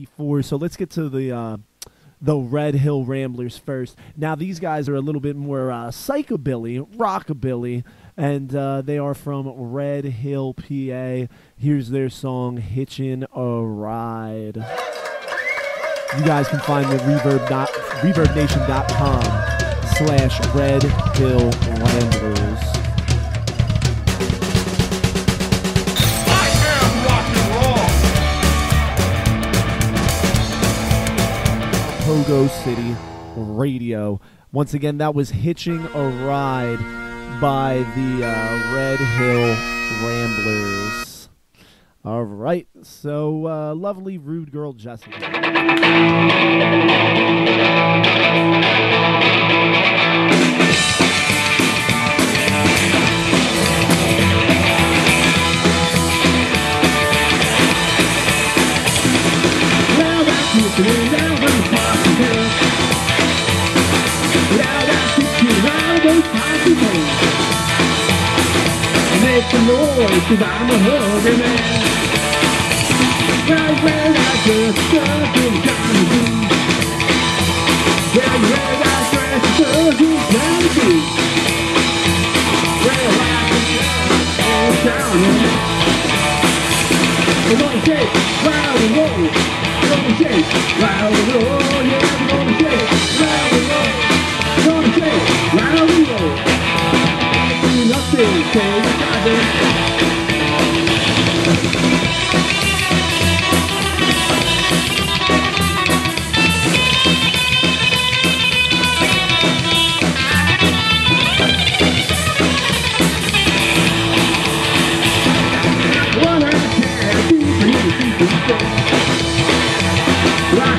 54. So let's get to the uh, the Red Hill Ramblers first. Now these guys are a little bit more uh, psychobilly, rockabilly, and uh, they are from Red Hill, PA. Here's their song "Hitchin' a Ride." You guys can find at reverb dot, reverbnation.com slash Red Hill Ramblers. Pogo City Radio. Once again, that was Hitching a Ride by the uh, Red Hill Ramblers. All right, so uh, lovely rude girl Jessica. Estraga-se que nada faz bem Neste noite vamos morrer Mas verá que eu estou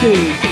Do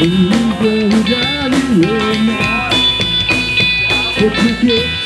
When you go drive me mad Put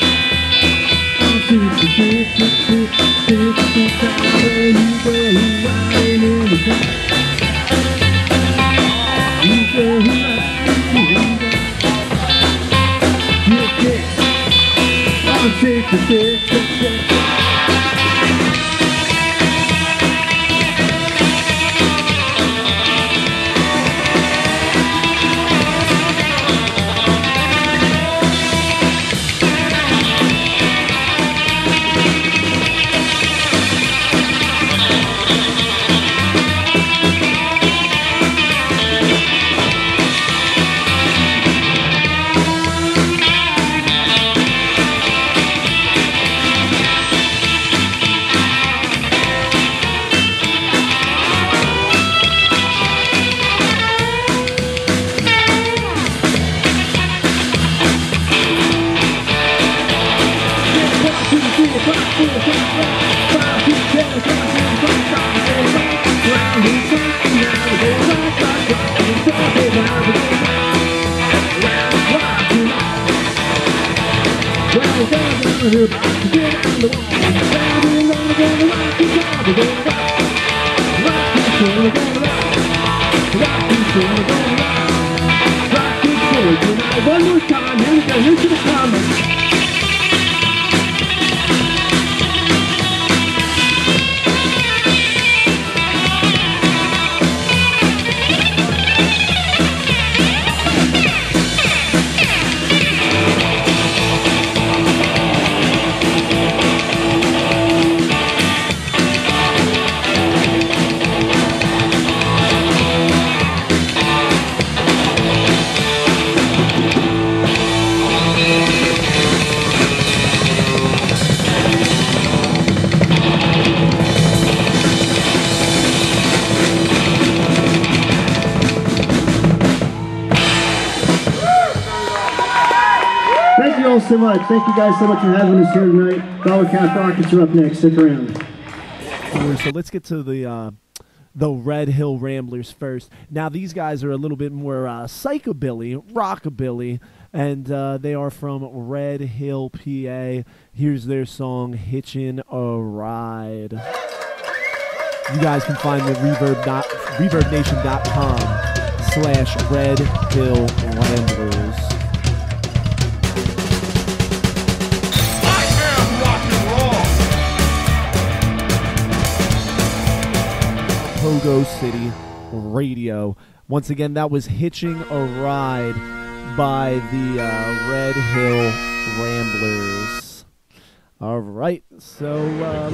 get on the wall. Rock. One more time, here we go, here's to the Comets. So much. Thank you guys so much for having us here tonight. Dollar Cap Rockets are up next. Stick around. So let's get to the uh, the Red Hill Ramblers first. Now these guys are a little bit more uh, psychobilly, rockabilly, and uh, they are from Red Hill, PA. Here's their song "Hitchin' a Ride." You guys can find the reverb dot, reverbnation.com slash Red Hill Ramblers. Pogo City Radio. Once again, that was Hitching a Ride by the uh, Red Hill Ramblers. All right, so uh.